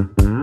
Mm-hmm.